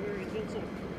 very gentle.